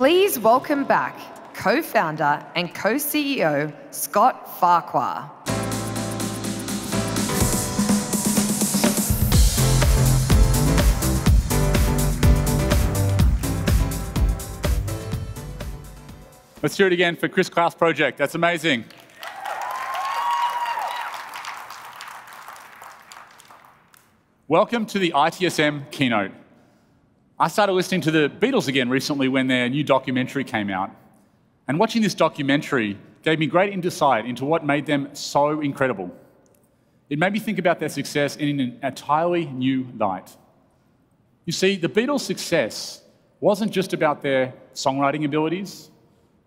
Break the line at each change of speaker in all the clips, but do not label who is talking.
Please welcome back co-founder and co-CEO, Scott Farquhar.
Let's hear it again for Chris Klaus Project. That's amazing. Welcome to the ITSM keynote. I started listening to the Beatles again recently when their new documentary came out. And watching this documentary gave me great insight into what made them so incredible. It made me think about their success in an entirely new light. You see, the Beatles' success wasn't just about their songwriting abilities,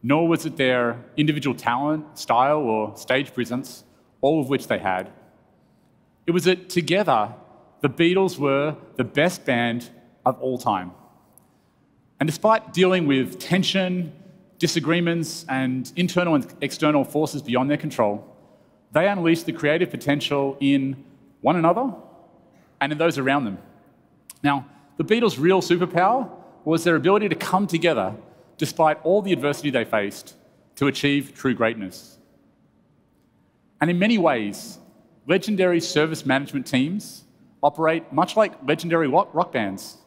nor was it their individual talent, style, or stage presence, all of which they had. It was that together, the Beatles were the best band of all time. And despite dealing with tension, disagreements, and internal and external forces beyond their control, they unleashed the creative potential in one another and in those around them. Now, the Beatles' real superpower was their ability to come together despite all the adversity they faced, to achieve true greatness. And in many ways, legendary service management teams operate much like legendary rock bands.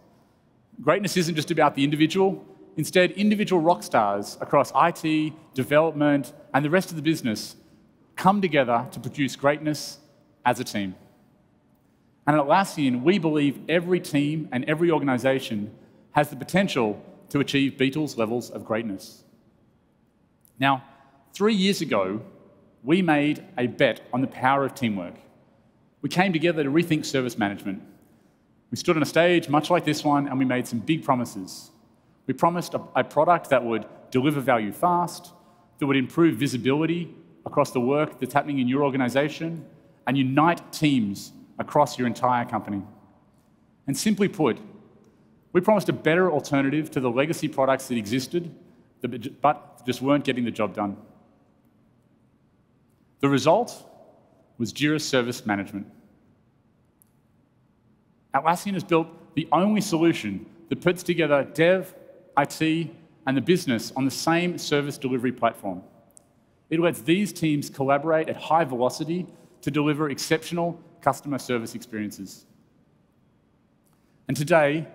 Greatness isn't just about the individual, instead, individual rock stars across IT, development, and the rest of the business come together to produce greatness as a team. And at Atlassian, we believe every team and every organization has the potential to achieve Beatles levels of greatness. Now, three years ago, we made a bet on the power of teamwork. We came together to rethink service management. We stood on a stage much like this one and we made some big promises. We promised a, a product that would deliver value fast, that would improve visibility across the work that's happening in your organization, and unite teams across your entire company. And simply put, we promised a better alternative to the legacy products that existed, but just weren't getting the job done. The result was Jira Service Management. Atlassian has built the only solution that puts together dev, IT, and the business on the same service delivery platform. It lets these teams collaborate at high velocity to deliver exceptional customer service experiences. And today,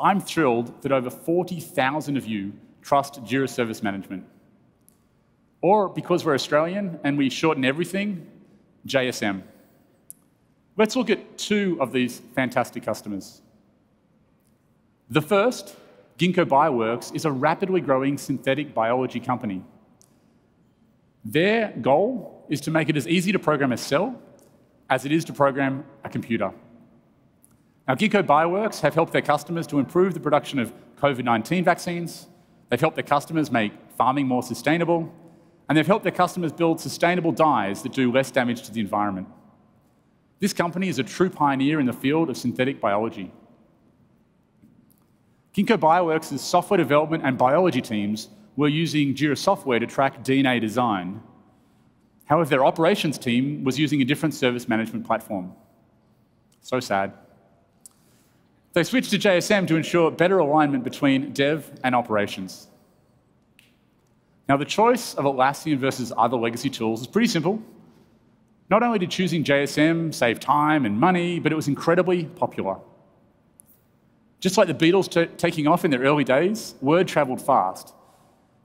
I'm thrilled that over 40,000 of you trust Jira Service Management. Or because we're Australian and we shorten everything, JSM. Let's look at two of these fantastic customers. The first, Ginkgo Bioworks, is a rapidly growing synthetic biology company. Their goal is to make it as easy to program a cell as it is to program a computer. Now, Ginkgo Bioworks have helped their customers to improve the production of COVID-19 vaccines. They've helped their customers make farming more sustainable. And they've helped their customers build sustainable dyes that do less damage to the environment. This company is a true pioneer in the field of synthetic biology. Ginkgo Bioworks' software development and biology teams were using Jira software to track DNA design. However, their operations team was using a different service management platform. So sad. They switched to JSM to ensure better alignment between dev and operations. Now, the choice of Atlassian versus other legacy tools is pretty simple. Not only did choosing JSM save time and money, but it was incredibly popular. Just like the Beatles taking off in their early days, word traveled fast.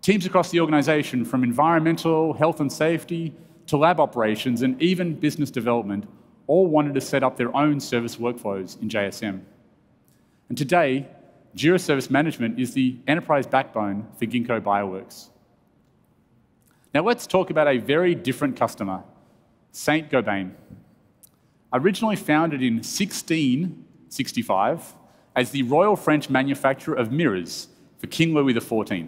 Teams across the organization, from environmental, health and safety, to lab operations, and even business development, all wanted to set up their own service workflows in JSM. And today, Jira Service Management is the enterprise backbone for Ginkgo Bioworks. Now let's talk about a very different customer, Saint Gobain. Originally founded in 1665 as the Royal French manufacturer of mirrors for King Louis XIV.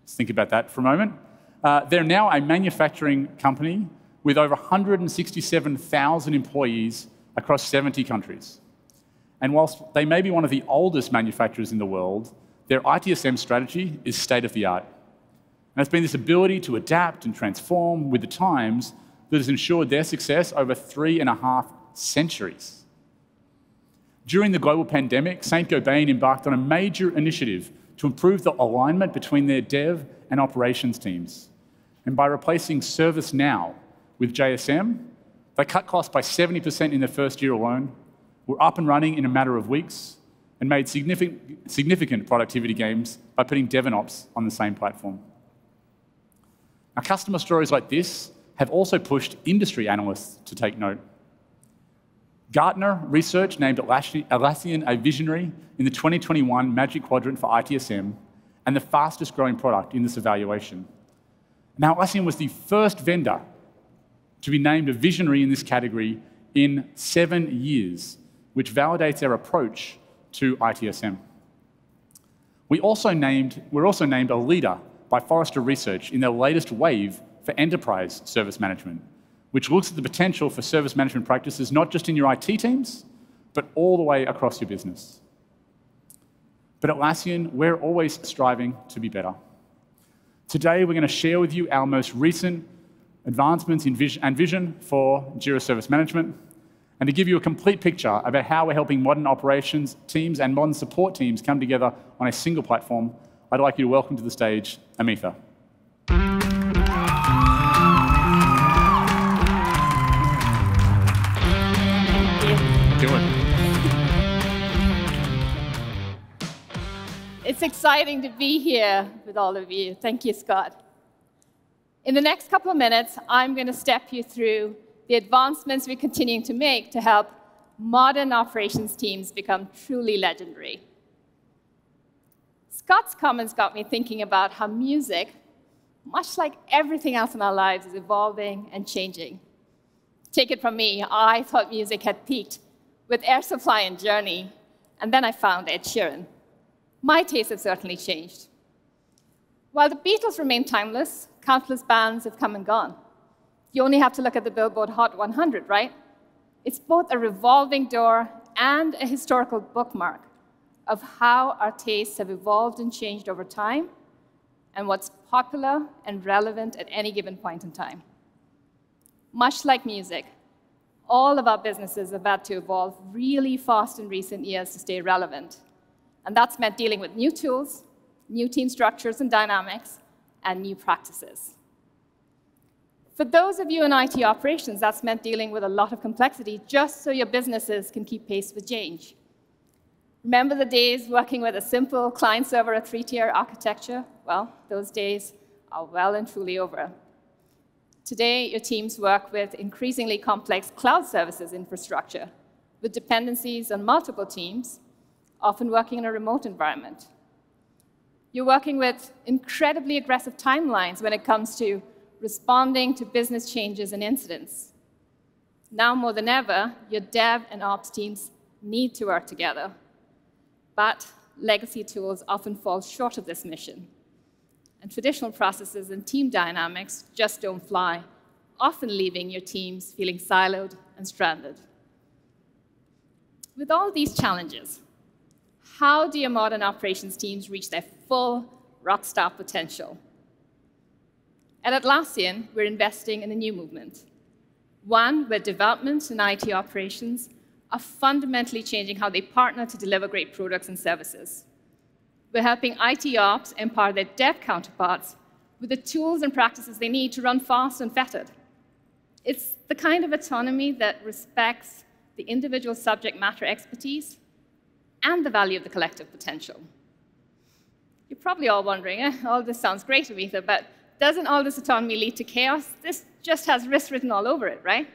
Let's think about that for a moment. Uh, they're now a manufacturing company with over 167,000 employees across 70 countries. And whilst they may be one of the oldest manufacturers in the world, their ITSM strategy is state of the art. And it's been this ability to adapt and transform with the times that has ensured their success over three and a half centuries. During the global pandemic, St. Gobain embarked on a major initiative to improve the alignment between their dev and operations teams. And by replacing ServiceNow with JSM, they cut costs by 70% in their first year alone, were up and running in a matter of weeks, and made significant, significant productivity gains by putting DevOps on the same platform. Now, customer stories like this have also pushed industry analysts to take note. Gartner Research named Atlassian a visionary in the 2021 Magic Quadrant for ITSM and the fastest growing product in this evaluation. Now, Atlassian was the first vendor to be named a visionary in this category in seven years, which validates our approach to ITSM. We also named, we're also named a leader by Forrester Research in their latest wave for enterprise service management, which looks at the potential for service management practices not just in your IT teams, but all the way across your business. But at Atlassian, we're always striving to be better. Today, we're going to share with you our most recent advancements in vision and vision for Jira Service Management, and to give you a complete picture about how we're helping modern operations teams and modern support teams come together on a single platform, I'd like you to welcome to the stage Amita.
It's exciting to be here with all of you. Thank you, Scott. In the next couple of minutes, I'm going to step you through the advancements we're continuing to make to help modern operations teams become truly legendary. Scott's comments got me thinking about how music, much like everything else in our lives, is evolving and changing. Take it from me, I thought music had peaked with Air Supply and Journey, and then I found Ed Sheeran. My tastes have certainly changed. While the Beatles remain timeless, countless bands have come and gone. You only have to look at the Billboard Hot 100, right? It's both a revolving door and a historical bookmark of how our tastes have evolved and changed over time and what's popular and relevant at any given point in time. Much like music, all of our businesses have had to evolve really fast in recent years to stay relevant. And that's meant dealing with new tools, new team structures and dynamics, and new practices. For those of you in IT operations, that's meant dealing with a lot of complexity just so your businesses can keep pace with change. Remember the days working with a simple client server, a three tier architecture? Well, those days are well and truly over. Today, your teams work with increasingly complex cloud services infrastructure with dependencies on multiple teams, often working in a remote environment. You're working with incredibly aggressive timelines when it comes to responding to business changes and incidents. Now more than ever, your dev and ops teams need to work together. But legacy tools often fall short of this mission. And traditional processes and team dynamics just don't fly, often leaving your teams feeling siloed and stranded. With all these challenges, how do your modern operations teams reach their full rockstar potential? At Atlassian, we're investing in a new movement. One where development and IT operations are fundamentally changing how they partner to deliver great products and services. We're helping IT ops empower their dev counterparts with the tools and practices they need to run fast and fettered. It's the kind of autonomy that respects the individual subject matter expertise and the value of the collective potential. You're probably all wondering, eh, all this sounds great, Amita, but doesn't all this autonomy lead to chaos? This just has risk written all over it, right?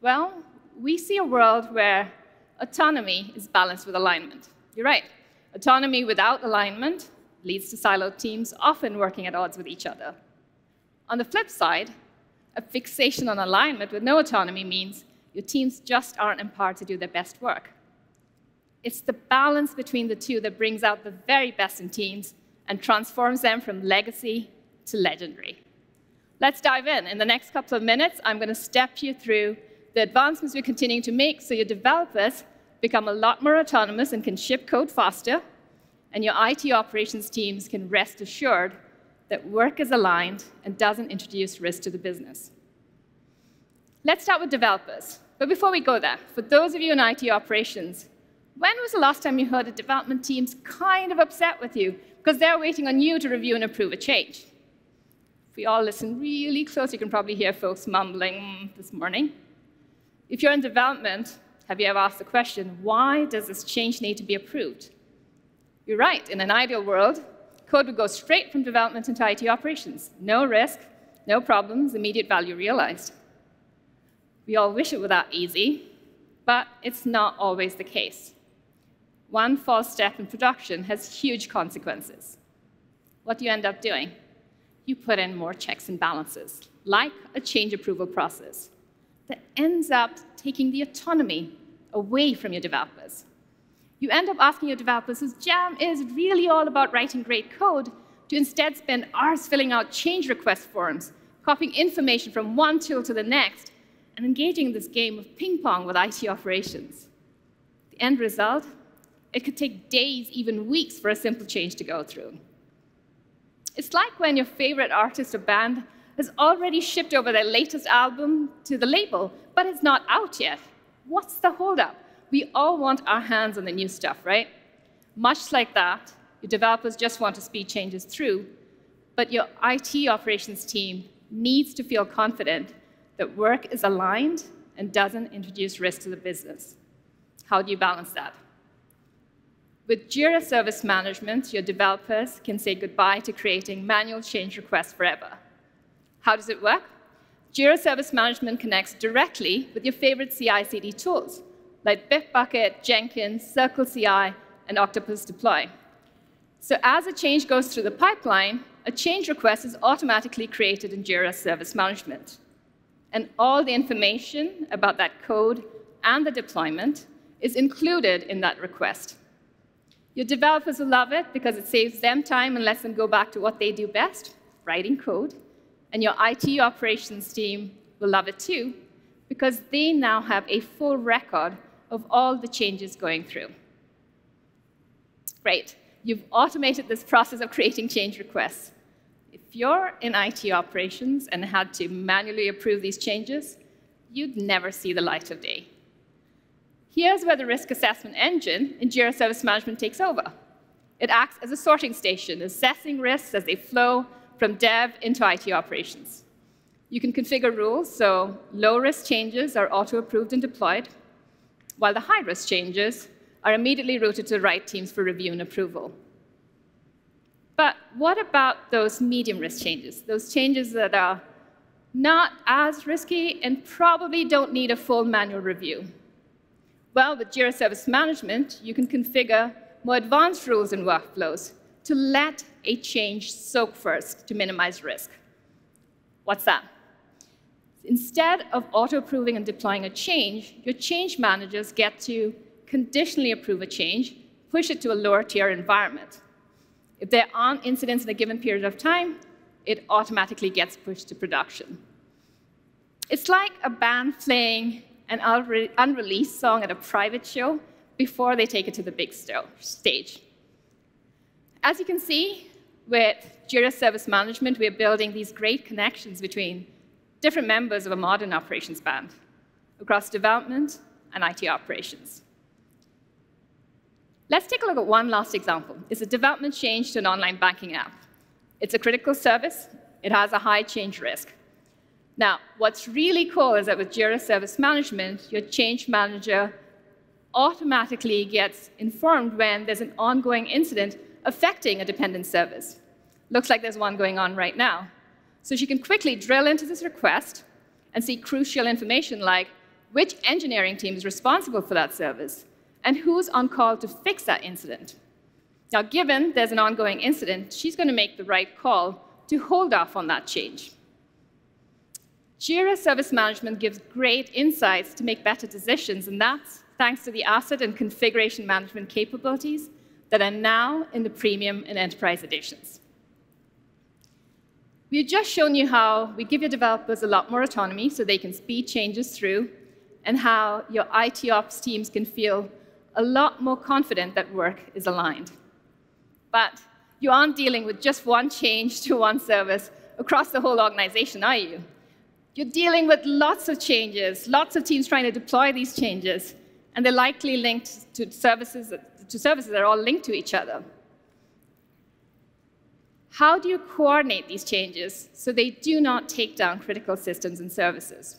Well, we see a world where autonomy is balanced with alignment. You're right. Autonomy without alignment leads to siloed teams, often working at odds with each other. On the flip side, a fixation on alignment with no autonomy means your teams just aren't empowered to do their best work. It's the balance between the two that brings out the very best in teams and transforms them from legacy to legendary. Let's dive in. In the next couple of minutes, I'm going to step you through the advancements we're continuing to make so your developers become a lot more autonomous and can ship code faster, and your IT operations teams can rest assured that work is aligned and doesn't introduce risk to the business. Let's start with developers. But before we go there, for those of you in IT operations, When was the last time you heard a development team's kind of upset with you because they're waiting on you to review and approve a change? If we all listen really close, you can probably hear folks mumbling mm, this morning. If you're in development, have you ever asked the question, why does this change need to be approved? You're right, in an ideal world, code would go straight from development into IT operations. No risk, no problems, immediate value realized. We all wish it were that easy, but it's not always the case. One false step in production has huge consequences. What do you end up doing? you put in more checks and balances, like a change approval process that ends up taking the autonomy away from your developers. You end up asking your developers whose jam is really all about writing great code to instead spend hours filling out change request forms, copying information from one tool to the next, and engaging in this game of ping pong with IT operations. The end result? It could take days, even weeks, for a simple change to go through. It's like when your favorite artist or band has already shipped over their latest album to the label, but it's not out yet. What's the holdup? We all want our hands on the new stuff, right? Much like that, your developers just want to speed changes through, but your IT operations team needs to feel confident that work is aligned and doesn't introduce risk to the business. How do you balance that? With Jira Service Management, your developers can say goodbye to creating manual change requests forever. How does it work? Jira Service Management connects directly with your favorite CI/CD tools, like Bitbucket, Jenkins, Circle CI, and Octopus Deploy. So as a change goes through the pipeline, a change request is automatically created in Jira Service Management. And all the information about that code and the deployment is included in that request. Your developers will love it because it saves them time and lets them go back to what they do best, writing code. And your IT operations team will love it too because they now have a full record of all the changes going through. Great. You've automated this process of creating change requests. If you're in IT operations and had to manually approve these changes, you'd never see the light of day. Here's where the risk assessment engine in Jira Service Management takes over. It acts as a sorting station, assessing risks as they flow from dev into IT operations. You can configure rules so low-risk changes are auto-approved and deployed, while the high-risk changes are immediately routed to the right teams for review and approval. But what about those medium-risk changes, those changes that are not as risky and probably don't need a full manual review? Well, with Jira Service Management, you can configure more advanced rules and workflows to let a change soak first to minimize risk. What's that? Instead of auto-approving and deploying a change, your change managers get to conditionally approve a change, push it to a lower tier environment. If there aren't incidents in a given period of time, it automatically gets pushed to production. It's like a band playing an unreleased song at a private show before they take it to the big stage. As you can see, with Jira Service Management, we're building these great connections between different members of a modern operations band across development and IT operations. Let's take a look at one last example. It's a development change to an online banking app. It's a critical service. It has a high change risk. Now, what's really cool is that with Jira Service Management, your change manager automatically gets informed when there's an ongoing incident affecting a dependent service. Looks like there's one going on right now. So she can quickly drill into this request and see crucial information like which engineering team is responsible for that service and who's on call to fix that incident. Now, given there's an ongoing incident, she's going to make the right call to hold off on that change. Jira Service Management gives great insights to make better decisions, and that's thanks to the asset and configuration management capabilities that are now in the premium and enterprise editions. We've just shown you how we give your developers a lot more autonomy so they can speed changes through, and how your IT ops teams can feel a lot more confident that work is aligned. But you aren't dealing with just one change to one service across the whole organization, are you? You're dealing with lots of changes, lots of teams trying to deploy these changes, and they're likely linked to services, to services that are all linked to each other. How do you coordinate these changes so they do not take down critical systems and services?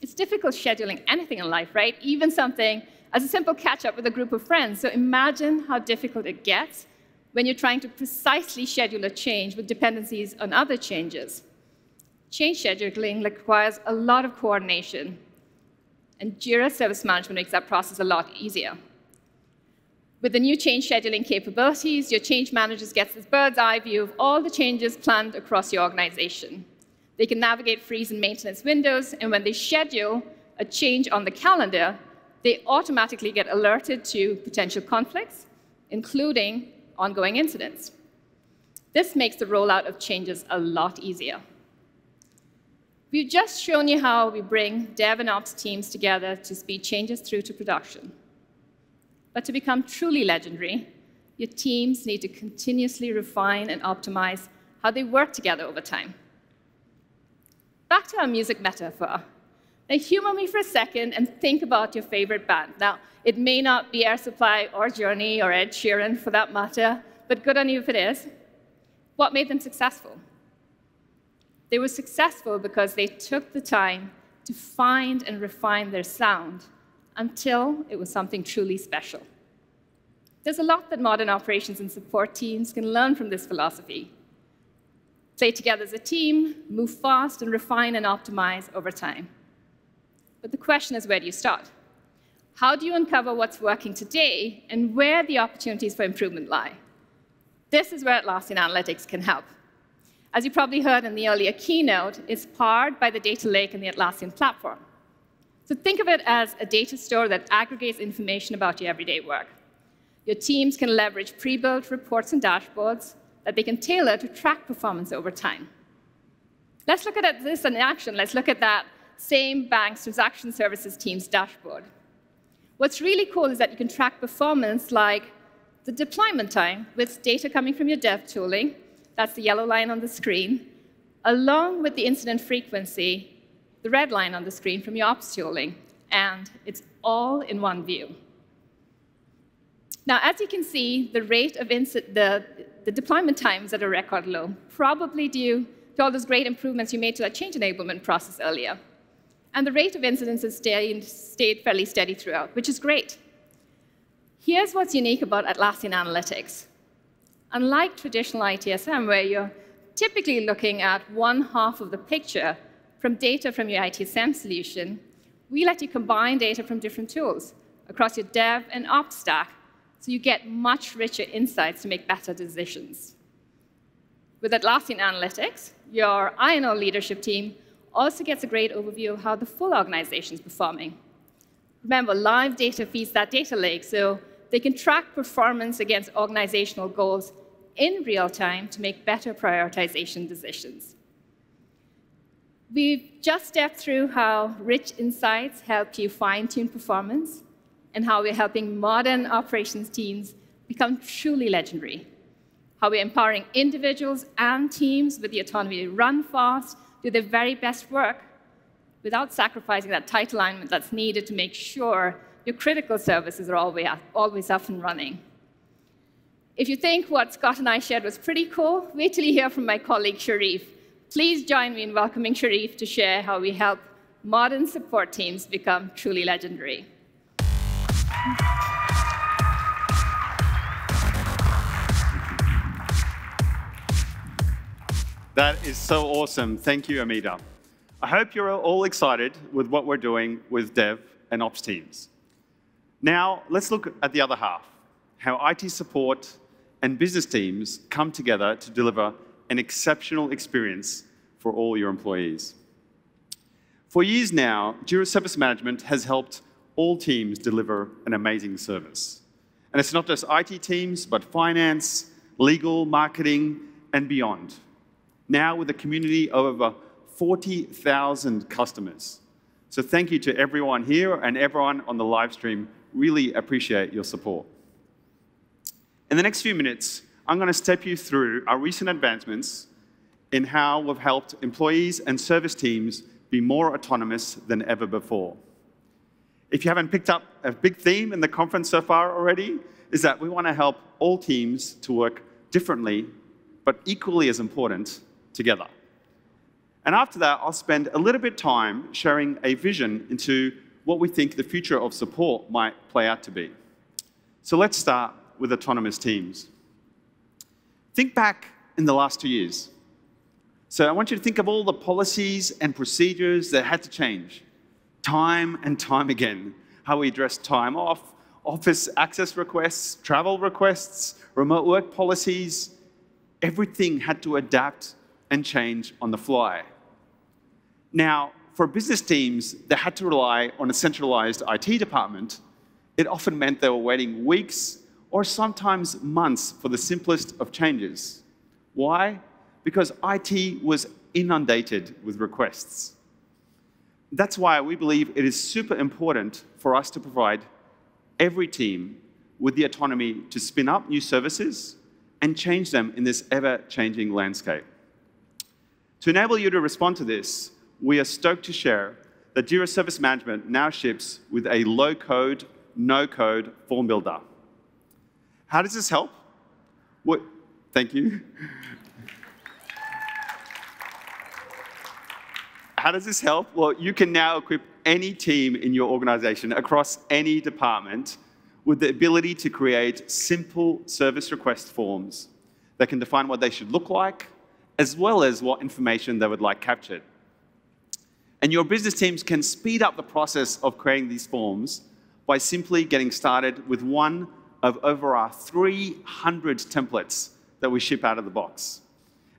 It's difficult scheduling anything in life, right? Even something as a simple catch up with a group of friends. So imagine how difficult it gets when you're trying to precisely schedule a change with dependencies on other changes. Change scheduling requires a lot of coordination, and Jira Service Management makes that process a lot easier. With the new change scheduling capabilities, your change managers get this bird's eye view of all the changes planned across your organization. They can navigate freeze and maintenance windows, and when they schedule a change on the calendar, they automatically get alerted to potential conflicts, including ongoing incidents. This makes the rollout of changes a lot easier. We've just shown you how we bring dev and ops teams together to speed changes through to production. But to become truly legendary, your teams need to continuously refine and optimize how they work together over time. Back to our music metaphor. Now, humor me for a second and think about your favorite band. Now, it may not be Air Supply or Journey or Ed Sheeran for that matter, but good on you if it is. What made them successful? They were successful because they took the time to find and refine their sound until it was something truly special. There's a lot that modern operations and support teams can learn from this philosophy. Play together as a team, move fast, and refine and optimize over time. But the question is, where do you start? How do you uncover what's working today and where the opportunities for improvement lie? This is where Atlassian Analytics can help. As you probably heard in the earlier keynote, it's powered by the data lake and the Atlassian platform. So think of it as a data store that aggregates information about your everyday work. Your teams can leverage pre-built reports and dashboards that they can tailor to track performance over time. Let's look at this in action. Let's look at that same bank's transaction services team's dashboard. What's really cool is that you can track performance like the deployment time with data coming from your dev tooling, that's the yellow line on the screen, along with the incident frequency the red line on the screen from your ops tooling, and it's all in one view. Now, as you can see, the rate of the, the deployment times at a record low, probably due to all those great improvements you made to that change enablement process earlier. And the rate of incidents has stayed, stayed fairly steady throughout, which is great. Here's what's unique about Atlassian Analytics. Unlike traditional ITSM, where you're typically looking at one half of the picture from data from your ITSM solution, we let you combine data from different tools across your dev and ops stack so you get much richer insights to make better decisions. With Atlassian Analytics, your I&O leadership team also gets a great overview of how the full organization is performing. Remember, live data feeds that data lake, so they can track performance against organizational goals in real time to make better prioritization decisions. We've just stepped through how rich insights help you fine-tune performance and how we're helping modern operations teams become truly legendary. How we're empowering individuals and teams with the autonomy to run fast, do their very best work, without sacrificing that tight alignment that's needed to make sure your critical services are always up and running. If you think what Scott and I shared was pretty cool, wait till you hear from my colleague Sherif, Please join me in welcoming Sherif to share how we help modern support teams become truly legendary.
That is so awesome. Thank you, Amita. I hope you're all excited with what we're doing with dev and ops teams. Now, let's look at the other half, how IT support and business teams come together to deliver an exceptional experience for all your employees. For years now, Jira Service Management has helped all teams deliver an amazing service. And it's not just IT teams, but finance, legal, marketing, and beyond. Now with a community of over 40,000 customers. So thank you to everyone here and everyone on the live stream. Really appreciate your support. In the next few minutes, I'm going to step you through our recent advancements in how we've helped employees and service teams be more autonomous than ever before. If you haven't picked up a big theme in the conference so far already, is that we want to help all teams to work differently, but equally as important, together. And after that, I'll spend a little bit of time sharing a vision into what we think the future of support might play out to be. So let's start with autonomous teams. Think back in the last two years. So I want you to think of all the policies and procedures that had to change time and time again. How we address time off, office access requests, travel requests, remote work policies. Everything had to adapt and change on the fly. Now, for business teams that had to rely on a centralized IT department, it often meant they were waiting weeks or sometimes months for the simplest of changes. Why? Because IT was inundated with requests. That's why we believe it is super important for us to provide every team with the autonomy to spin up new services and change them in this ever-changing landscape. To enable you to respond to this, we are stoked to share that Jira Service Management now ships with a low-code, no-code form builder. How does this help? What? Thank you. How does this help? Well, you can now equip any team in your organization across any department with the ability to create simple service request forms that can define what they should look like, as well as what information they would like captured. And your business teams can speed up the process of creating these forms by simply getting started with one of over our 300 templates that we ship out of the box.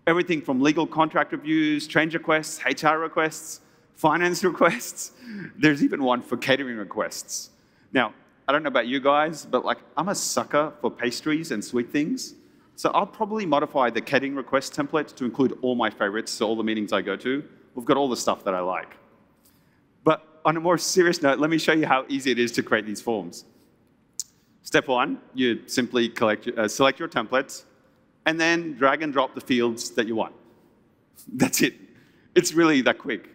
Everything from legal contract reviews, change requests, HR requests, finance requests. There's even one for catering requests. Now, I don't know about you guys, but like I'm a sucker for pastries and sweet things. So I'll probably modify the catering request template to include all my favorites, so all the meetings I go to. We've got all the stuff that I like. But on a more serious note, let me show you how easy it is to create these forms. Step one, you simply collect, uh, select your templates and then drag and drop the fields that you want. That's it. It's really that quick.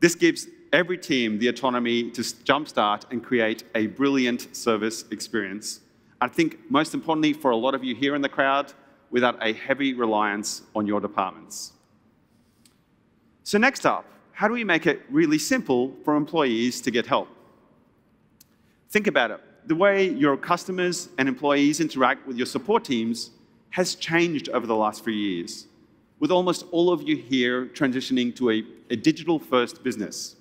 This gives every team the autonomy to jumpstart and create a brilliant service experience. I think most importantly for a lot of you here in the crowd, without a heavy reliance on your departments. So next up, how do we make it really simple for employees to get help? Think about it the way your customers and employees interact with your support teams has changed over the last few years, with almost all of you here transitioning to a, a digital-first business.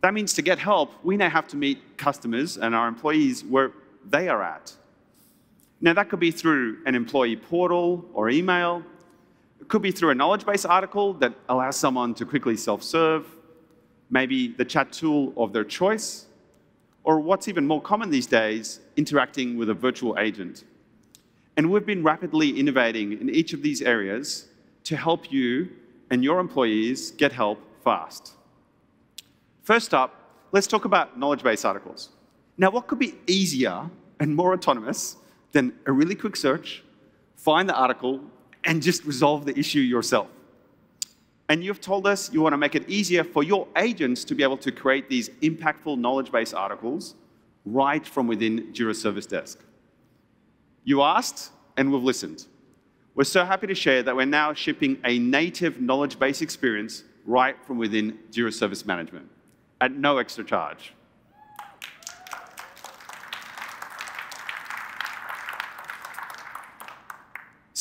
That means to get help, we now have to meet customers and our employees where they are at. Now, that could be through an employee portal or email. It could be through a knowledge base article that allows someone to quickly self-serve, maybe the chat tool of their choice, or what's even more common these days, interacting with a virtual agent. And we've been rapidly innovating in each of these areas to help you and your employees get help fast. First up, let's talk about knowledge base articles. Now, what could be easier and more autonomous than a really quick search, find the article, and just resolve the issue yourself? And you've told us you want to make it easier for your agents to be able to create these impactful knowledge base articles right from within Jira Service Desk. You asked, and we've listened. We're so happy to share that we're now shipping a native knowledge base experience right from within Jira Service Management at no extra charge.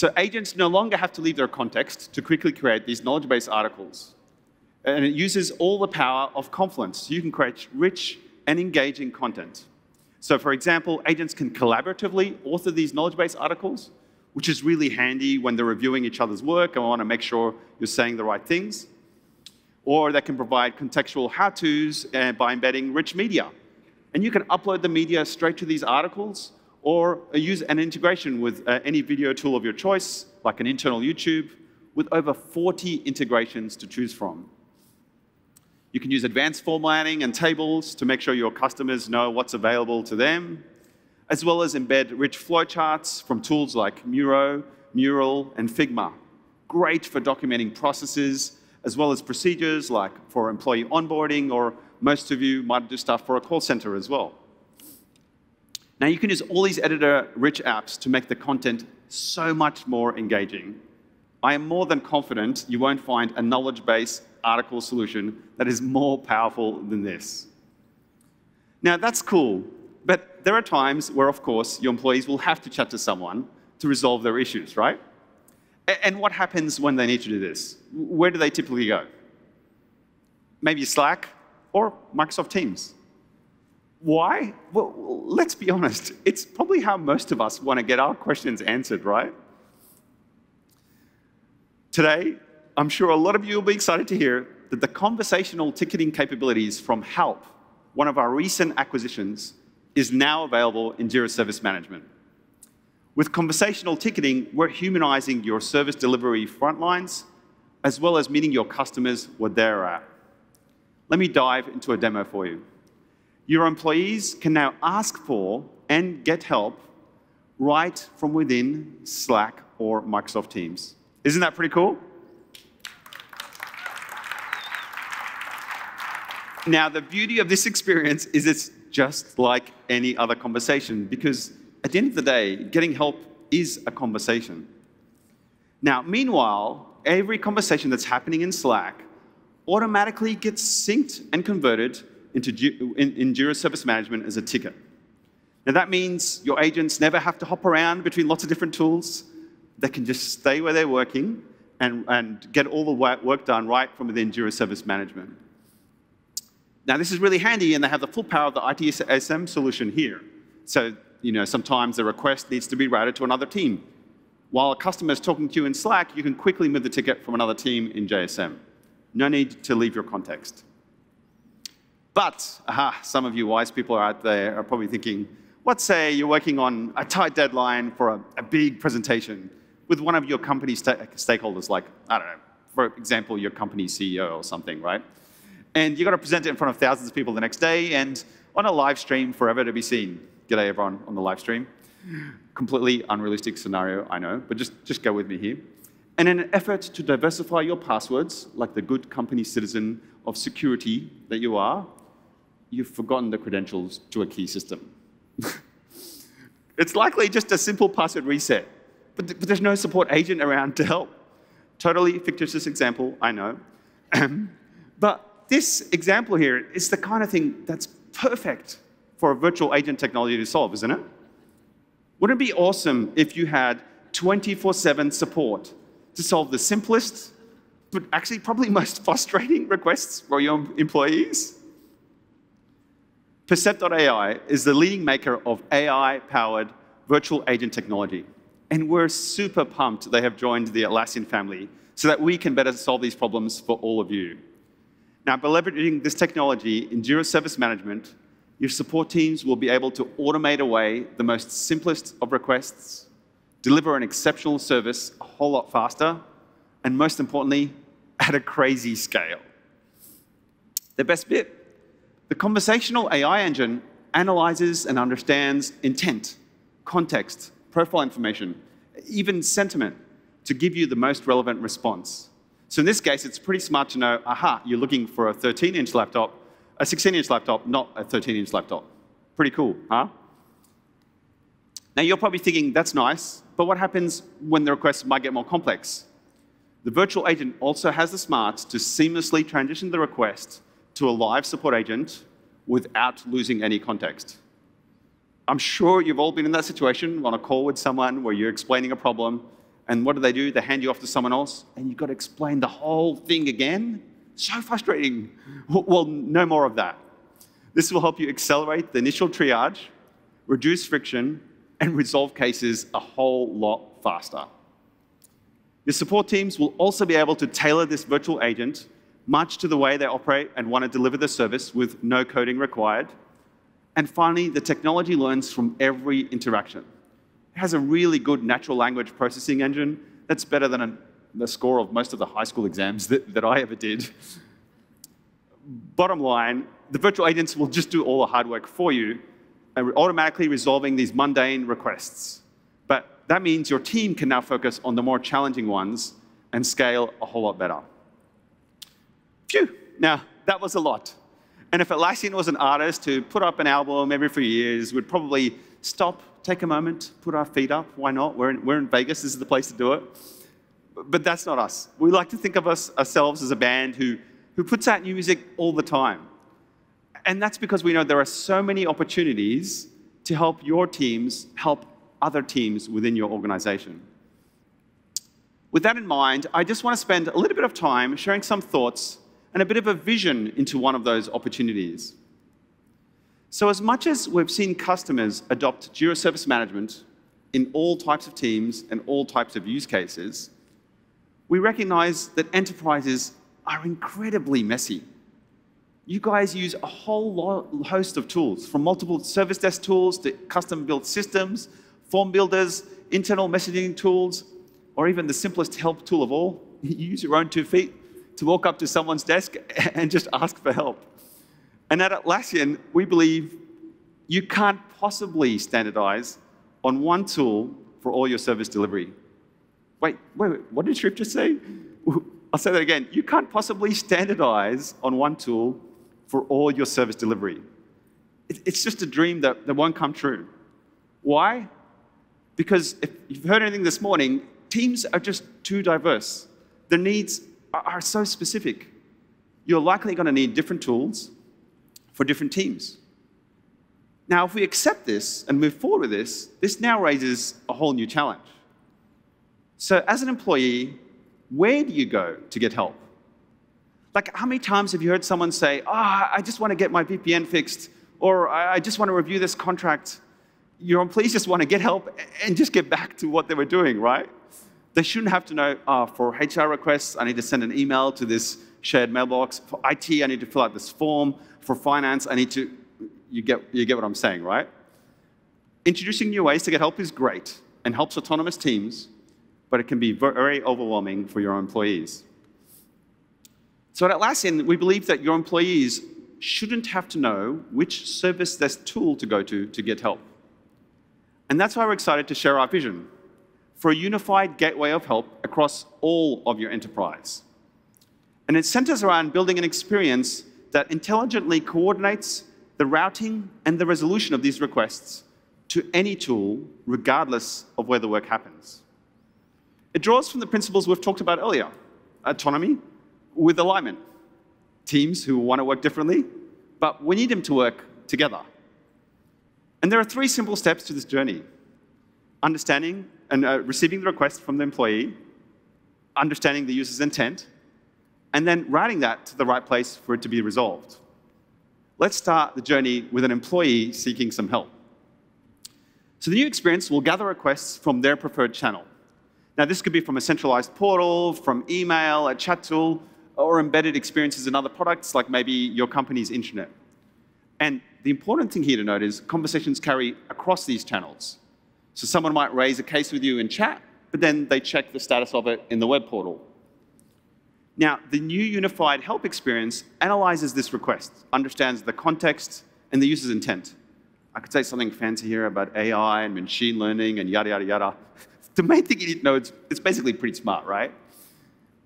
So agents no longer have to leave their context to quickly create these knowledge base articles. And it uses all the power of Confluence. You can create rich and engaging content. So for example, agents can collaboratively author these knowledge base articles, which is really handy when they're reviewing each other's work and want to make sure you're saying the right things. Or they can provide contextual how-tos uh, by embedding rich media. And you can upload the media straight to these articles or use an integration with uh, any video tool of your choice, like an internal YouTube, with over 40 integrations to choose from. You can use advanced formatting and tables to make sure your customers know what's available to them, as well as embed rich flowcharts from tools like Miro, Mural, and Figma. Great for documenting processes, as well as procedures like for employee onboarding or most of you might do stuff for a call center as well. Now, you can use all these editor-rich apps to make the content so much more engaging. I am more than confident you won't find a knowledge base article solution that is more powerful than this. Now, that's cool, but there are times where, of course, your employees will have to chat to someone to resolve their issues, right? And what happens when they need to do this? Where do they typically go? Maybe Slack or Microsoft Teams. Why? Well, let's be honest. It's probably how most of us want to get our questions answered, right? Today, I'm sure a lot of you will be excited to hear that the conversational ticketing capabilities from Halp, one of our recent acquisitions, is now available in Jira Service Management. With conversational ticketing, we're humanizing your service delivery frontlines, as well as meeting your customers where they're at. Let me dive into a demo for you. Your employees can now ask for and get help right from within Slack or Microsoft Teams. Isn't that pretty cool? Now, the beauty of this experience is it's just like any other conversation because at the end of the day, getting help is a conversation. Now, meanwhile, every conversation that's happening in Slack automatically gets synced and converted into in, Jira Service Management as a ticket. Now, that means your agents never have to hop around between lots of different tools. They can just stay where they're working and, and get all the work done right from within Jira Service Management. Now, this is really handy, and they have the full power of the ITSM solution here. So you know, sometimes a request needs to be routed to another team. While a customer is talking to you in Slack, you can quickly move the ticket from another team in JSM. No need to leave your context. But, aha, some of you wise people out there are probably thinking, let's say you're working on a tight deadline for a, a big presentation with one of your company stakeholders, like, I don't know, for example, your company CEO or something, right? And you've got to present it in front of thousands of people the next day and on a live stream forever to be seen. G'day everyone on the live stream. Completely unrealistic scenario, I know, but just, just go with me here. And in an effort to diversify your passwords, like the good company citizen of security that you are, you've forgotten the credentials to a key system. it's likely just a simple password reset, but, th but there's no support agent around to help. Totally fictitious example, I know. but this example here is the kind of thing that's perfect for a virtual agent technology to solve, isn't it? Wouldn't it be awesome if you had 24-7 support to solve the simplest, but actually probably most frustrating requests for your employees? Percept.ai is the leading maker of AI-powered virtual agent technology. And we're super pumped they have joined the Atlassian family so that we can better solve these problems for all of you. Now, by leveraging this technology in Jira Service Management, your support teams will be able to automate away the most simplest of requests, deliver an exceptional service a whole lot faster, and most importantly, at a crazy scale. The best bit, the conversational AI engine analyzes and understands intent, context, profile information, even sentiment to give you the most relevant response. So in this case, it's pretty smart to know, aha, you're looking for a 13-inch laptop, a 16-inch laptop, not a 13-inch laptop. Pretty cool, huh? Now you're probably thinking, that's nice, but what happens when the requests might get more complex? The virtual agent also has the smarts to seamlessly transition the request to a live support agent without losing any context. I'm sure you've all been in that situation on a call with someone where you're explaining a problem, and what do they do? They hand you off to someone else, and you've got to explain the whole thing again. So frustrating. Well, no more of that. This will help you accelerate the initial triage, reduce friction, and resolve cases a whole lot faster. Your support teams will also be able to tailor this virtual agent much to the way they operate and want to deliver the service with no coding required. And finally, the technology learns from every interaction. It has a really good natural language processing engine that's better than a the score of most of the high school exams that, that I ever did. Bottom line, the virtual agents will just do all the hard work for you, and automatically resolving these mundane requests. But that means your team can now focus on the more challenging ones and scale a whole lot better. Phew, now that was a lot. And if Atlassian was an artist who put up an album every few years, we'd probably stop, take a moment, put our feet up. Why not? We're in, we're in Vegas, this is the place to do it. But that's not us. We like to think of us ourselves as a band who, who puts out new music all the time. And that's because we know there are so many opportunities to help your teams help other teams within your organization. With that in mind, I just want to spend a little bit of time sharing some thoughts and a bit of a vision into one of those opportunities. So, as much as we've seen customers adopt Jira Service Management in all types of teams and all types of use cases, we recognize that enterprises are incredibly messy. You guys use a whole host of tools, from multiple service desk tools to custom built systems, form builders, internal messaging tools, or even the simplest help tool of all, you use your own two feet to walk up to someone's desk and just ask for help. And at Atlassian, we believe you can't possibly standardize on one tool for all your service delivery. Wait, wait, wait, what did Sherif just say? I'll say that again. You can't possibly standardize on one tool for all your service delivery. It's just a dream that, that won't come true. Why? Because if you've heard anything this morning, teams are just too diverse. Their needs are so specific. You're likely going to need different tools for different teams. Now, if we accept this and move forward with this, this now raises a whole new challenge. So, as an employee, where do you go to get help? Like, how many times have you heard someone say, Oh, I just want to get my VPN fixed, or I just want to review this contract? Your employees just want to get help and just get back to what they were doing, right? They shouldn't have to know, oh, for HR requests, I need to send an email to this shared mailbox. For IT, I need to fill out this form. For finance, I need to, you get, you get what I'm saying, right? Introducing new ways to get help is great and helps autonomous teams, but it can be very overwhelming for your employees. So at Atlassian, we believe that your employees shouldn't have to know which service desk tool to go to to get help. And that's why we're excited to share our vision for a unified gateway of help across all of your enterprise. And it centers around building an experience that intelligently coordinates the routing and the resolution of these requests to any tool, regardless of where the work happens. It draws from the principles we've talked about earlier autonomy with alignment. Teams who want to work differently, but we need them to work together. And there are three simple steps to this journey understanding and uh, receiving the request from the employee, understanding the user's intent, and then routing that to the right place for it to be resolved. Let's start the journey with an employee seeking some help. So the new experience will gather requests from their preferred channel. Now, this could be from a centralized portal, from email, a chat tool, or embedded experiences in other products, like maybe your company's intranet. And the important thing here to note is conversations carry across these channels. So someone might raise a case with you in chat, but then they check the status of it in the web portal. Now, the new unified help experience analyzes this request, understands the context and the user's intent. I could say something fancy here about AI and machine learning and yada, yada, yada. The main thing you need to know is it's basically pretty smart, right?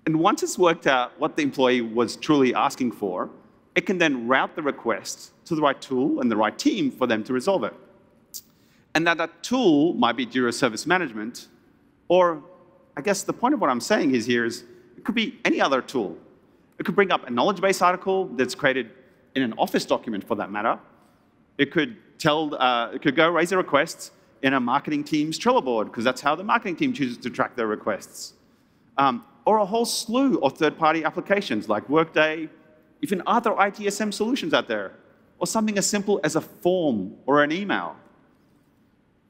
And once it's worked out what the employee was truly asking for, it can then route the request to the right tool and the right team for them to resolve it. And that that tool might be Jira Service Management, or I guess the point of what I'm saying is here is it could be any other tool. It could bring up a knowledge base article that's created in an Office document for that matter. It could tell, uh, it could go raise a request in a marketing team's Trello board, because that's how the marketing team chooses to track their requests. Um, or a whole slew of third-party applications like Workday, even other ITSM solutions out there, or something as simple as a form or an email.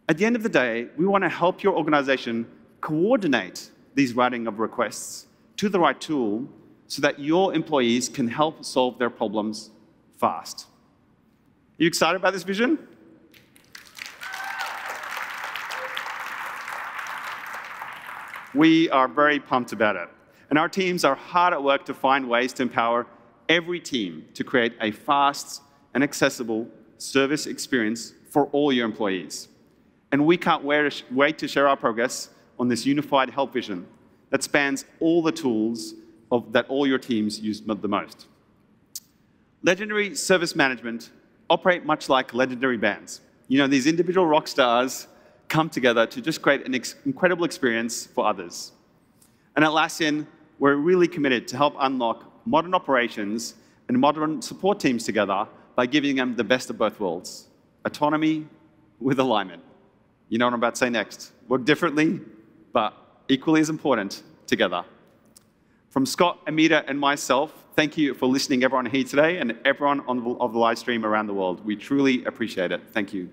At the end of the day, we want to help your organization coordinate these writing of requests to the right tool so that your employees can help solve their problems fast. Are you excited about this vision? We are very pumped about it. And our teams are hard at work to find ways to empower every team to create a fast and accessible service experience for all your employees. And we can't wait to share our progress on this unified help vision that spans all the tools of, that all your teams use the most. Legendary service management operate much like legendary bands. You know, these individual rock stars come together to just create an ex incredible experience for others. And at Atlassian, we're really committed to help unlock modern operations and modern support teams together by giving them the best of both worlds autonomy with alignment. You know what I'm about to say next. Work differently, but equally as important together. From Scott, Amita, and myself, thank you for listening, everyone here today, and everyone on the, of the live stream around the world. We truly appreciate it. Thank you.